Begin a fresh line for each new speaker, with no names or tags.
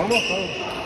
Vamos, vamos.